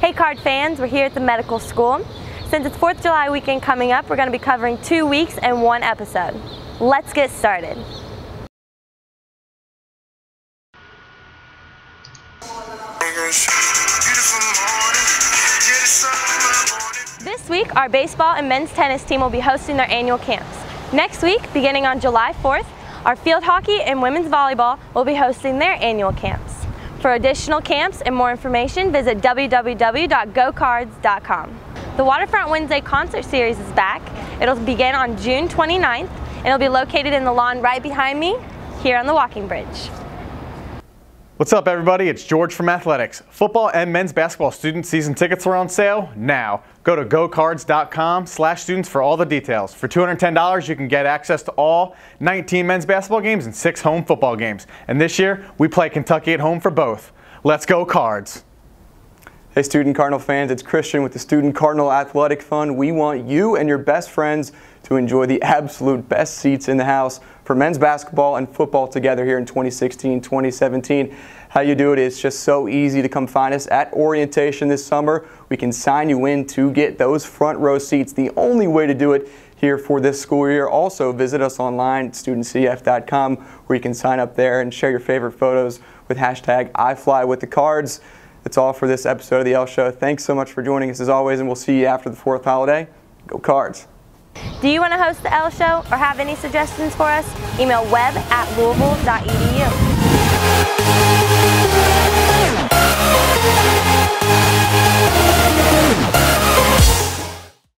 Hey Card fans, we're here at the medical school. Since it's 4th of July weekend coming up, we're going to be covering two weeks and one episode. Let's get started. This week, our baseball and men's tennis team will be hosting their annual camps. Next week, beginning on July 4th, our field hockey and women's volleyball will be hosting their annual camps. For additional camps and more information, visit www.gocards.com. The Waterfront Wednesday concert series is back. It'll begin on June 29th and it'll be located in the lawn right behind me here on the walking bridge. What's up everybody, it's George from Athletics. Football and men's basketball student season tickets are on sale now. Go to gocards.com slash students for all the details. For $210 you can get access to all 19 men's basketball games and 6 home football games. And this year we play Kentucky at home for both. Let's go Cards! Hey Student Cardinal fans, it's Christian with the Student Cardinal Athletic Fund. We want you and your best friends to enjoy the absolute best seats in the house for men's basketball and football together here in 2016-2017. How you do it is just so easy to come find us at orientation this summer. We can sign you in to get those front row seats. The only way to do it here for this school year. Also visit us online studentcf.com where you can sign up there and share your favorite photos with hashtag IFlyWithTheCards. That's all for this episode of the L Show. Thanks so much for joining us as always, and we'll see you after the fourth holiday. Go Cards! Do you want to host the L Show or have any suggestions for us? Email web at louisville.edu.